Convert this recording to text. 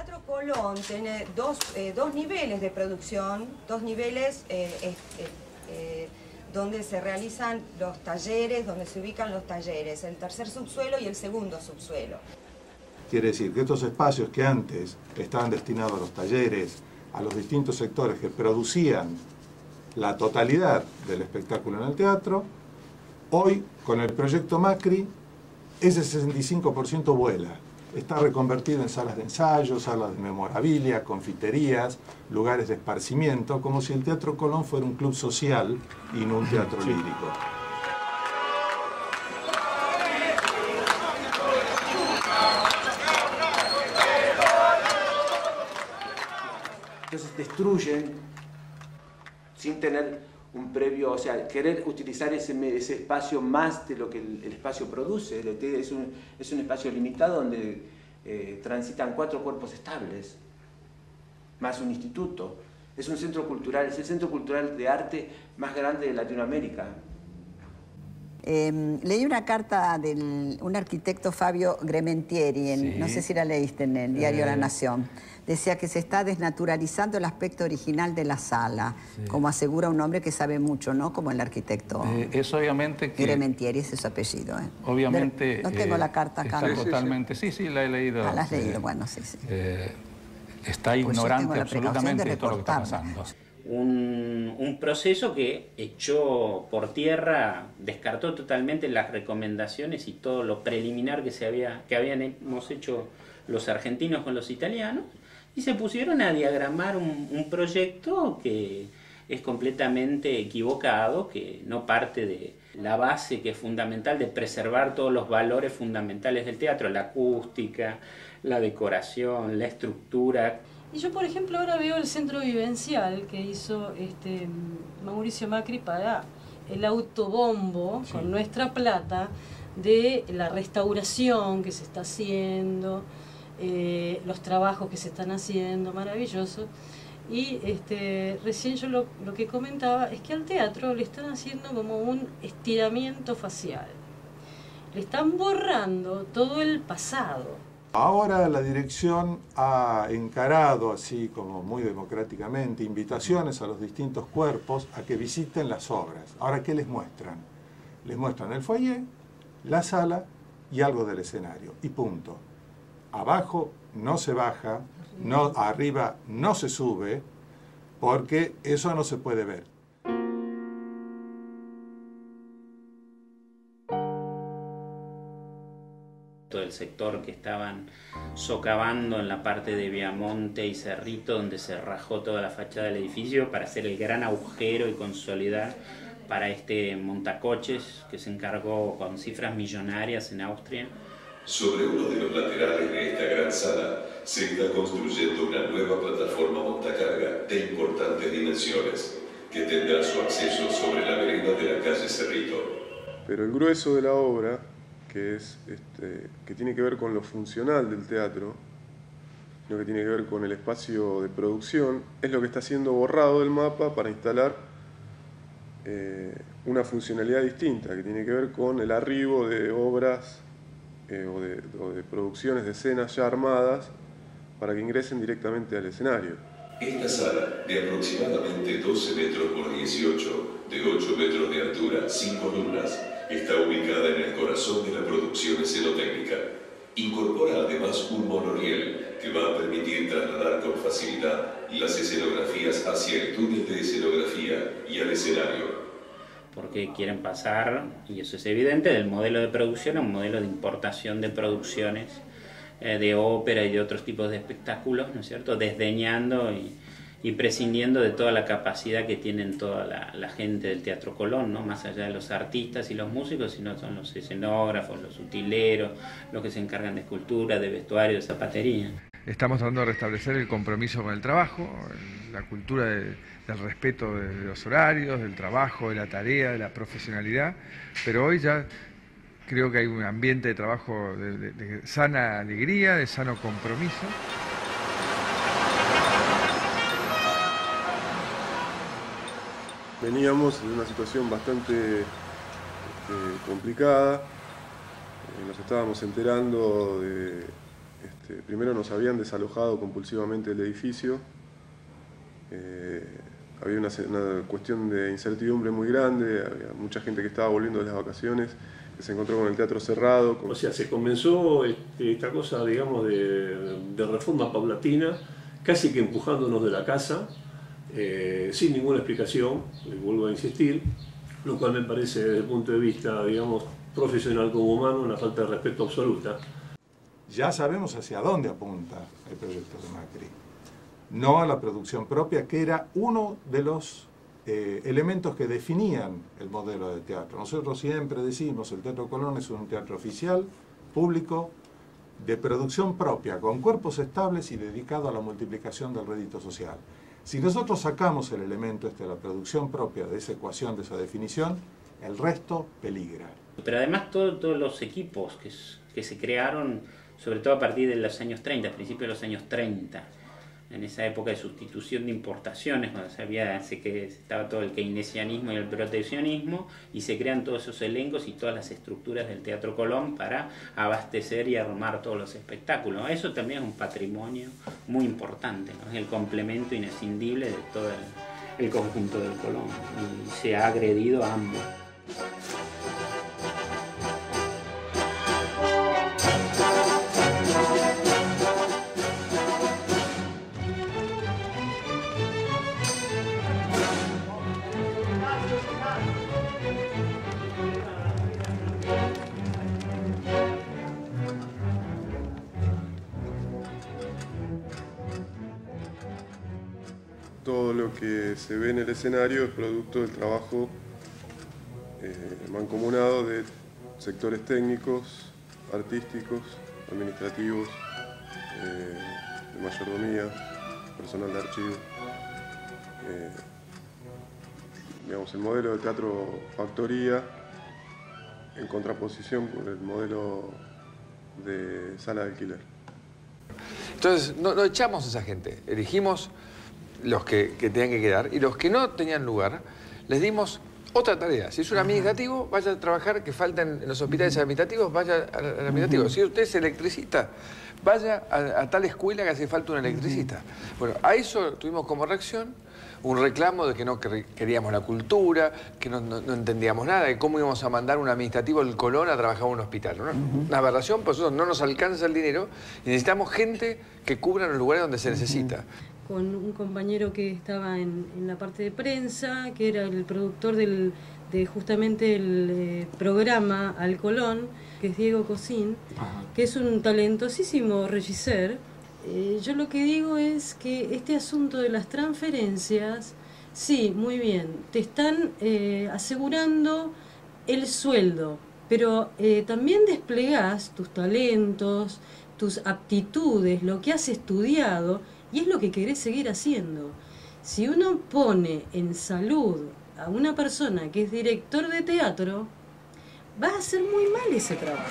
Teatro Colón tiene dos, eh, dos niveles de producción, dos niveles eh, eh, donde se realizan los talleres, donde se ubican los talleres, el tercer subsuelo y el segundo subsuelo. Quiere decir que estos espacios que antes estaban destinados a los talleres, a los distintos sectores que producían la totalidad del espectáculo en el teatro, hoy con el proyecto Macri ese 65% vuela. Está reconvertido en salas de ensayo, salas de memorabilia, confiterías, lugares de esparcimiento, como si el Teatro Colón fuera un club social y no un teatro lírico. Entonces destruyen sin tener un previo, o sea, querer utilizar ese, ese espacio más de lo que el, espacio produce. Es un, es un, espacio limitado donde eh, transitan cuatro cuerpos estables, más un instituto. Es un centro cultural, es el centro cultural de arte más grande de Latinoamérica. Em, leí una carta de un arquitecto Fabio Grementieri, no sé si la leíste en el diario La eh. Nación. Decía que se está desnaturalizando el aspecto original de la sala, como asegura un hombre que sabe mucho, ¿no? Como el arquitecto. Eh, es obviamente que... Grementieri, ese es su apellido. ¿eh? Obviamente... no tengo la carta acá. Está totalmente... Sí, sí, la he leído. Ah, la has leído, bueno, sí, sí. está pues ignorante absolutamente de todo lo que está pasando un, proceso que echó por tierra, descartó totalmente las recomendaciones y todo lo preliminar que, se había, que habíamos hecho los argentinos con los italianos y se pusieron a diagramar un, proyecto que es completamente equivocado, que no parte de la base que es fundamental de preservar todos los valores fundamentales del teatro, la acústica, la decoración, la estructura, y yo, por ejemplo, ahora veo el centro vivencial que hizo este Mauricio Macri para el autobombo con nuestra plata de la restauración que se está haciendo, eh, los trabajos que se están haciendo, maravilloso. Y este, recién yo lo, lo que comentaba es que al teatro le están haciendo como un estiramiento facial. Le están borrando todo el pasado Ahora la dirección ha encarado, así como muy democráticamente, invitaciones a los distintos cuerpos a que visiten las obras. Ahora, ¿qué les muestran? Les muestran el foyer, la sala y algo del escenario. Y punto. Abajo no se baja, no, arriba no se sube, porque eso no se puede ver. Del sector que estaban socavando en la parte de Viamonte y Cerrito, donde se rajó toda la fachada del edificio para hacer el gran agujero y consolidar para este montacoches que se encargó con cifras millonarias en Austria. Sobre uno de los laterales de esta gran sala se está construyendo una nueva plataforma montacarga de importantes dimensiones que tendrá su acceso sobre la vereda de la calle Cerrito. Pero el grueso de la obra que, es, este, que tiene que ver con lo funcional del teatro, lo que tiene que ver con el espacio de producción, es lo que está siendo borrado del mapa para instalar eh, una funcionalidad distinta, que tiene que ver con el arribo de obras eh, o, de, o de producciones de escenas ya armadas para que ingresen directamente al escenario. Esta sala, de aproximadamente 12 metros por 18, de 8 metros de altura, sin columnas, Está ubicada en el corazón de la producción escenotécnica. Incorpora además un monoriel que va a permitir trasladar con facilidad las escenografías hacia el túnel de escenografía y al escenario. Porque quieren pasar, y eso es evidente, del modelo de producción a un modelo de importación de producciones eh, de ópera y de otros tipos de espectáculos, ¿no es cierto? Desdeñando y, y prescindiendo de toda la capacidad que tienen toda la, gente del Teatro Colón, ¿no? más allá de los artistas y los músicos, sino son los escenógrafos, los utileros, los que se encargan de escultura, de vestuario, de zapatería. Estamos tratando de restablecer el compromiso con el trabajo, la cultura del respeto de los horarios, del trabajo, de la tarea, de la profesionalidad, pero hoy ya creo que hay un ambiente de trabajo de sana alegría, de sano compromiso. Veníamos en una situación bastante este, complicada, eh, nos estábamos enterando de este, primero nos habían desalojado compulsivamente el edificio, eh, había una, cuestión de incertidumbre muy grande, había mucha gente que estaba volviendo de las vacaciones, se encontró con el teatro cerrado. O sea, se comenzó este, esta cosa, digamos, de, reforma paulatina, casi que empujándonos de la casa, eh, sin ninguna explicación, vuelvo a insistir, lo cual me parece desde el punto de vista, digamos, profesional como humano, una falta de respeto absoluta. Ya sabemos hacia dónde apunta el proyecto de Macri. No a la producción propia, que era uno de los eh, elementos que definían el modelo de teatro. Nosotros siempre decimos, el Teatro Colón es un teatro oficial, público, de producción propia, con cuerpos estables y dedicado a la multiplicación del rédito social. Si nosotros sacamos el elemento este de la producción propia de esa ecuación, de esa definición, el resto peligra. Pero además todos los equipos que, se crearon, sobre todo a partir de los años 30, a principios de los años 30, en esa época de sustitución de importaciones, cuando se había, se que estaba todo el keynesianismo y el proteccionismo, y se crean todos esos elencos y todas las estructuras del Teatro Colón para abastecer y armar todos los espectáculos. Eso también es un patrimonio muy importante, es el complemento inescindible de todo el, el conjunto del Colón, y se ha agredido a ambos. Que se ve en el escenario es producto del trabajo eh, mancomunado de sectores técnicos, artísticos, administrativos, eh, de mayordomía, personal de archivo. Eh, digamos, el modelo de teatro factoría en contraposición con el modelo de sala de alquiler. Entonces, no, echamos esa gente, elegimos los que, que tenían que quedar, y los que no tenían lugar, les dimos otra tarea. Si es un administrativo, vaya a trabajar, que faltan en los hospitales administrativos, vaya al administrativo. Si usted es electricista, vaya a, tal escuela que hace falta un electricista. Bueno, a eso tuvimos como reacción un reclamo de que no queríamos la cultura, que no, entendíamos nada, de cómo íbamos a mandar un administrativo del Colón a trabajar en un hospital. Una aberración, pues no nos alcanza el dinero y necesitamos gente que cubra los lugares donde se necesita con un compañero que estaba en, la parte de prensa, que era el productor del, de justamente el eh, programa Al Colón, que es Diego Cosín, que es un talentosísimo regisseur. Eh, yo lo que digo es que este asunto de las transferencias, sí, muy bien, te están eh, asegurando el sueldo, pero también desplegás tus talentos, tus aptitudes, lo que has estudiado, y es lo que querés seguir haciendo. Si uno pone en salud a una persona que es director de teatro, va a hacer muy mal ese trabajo.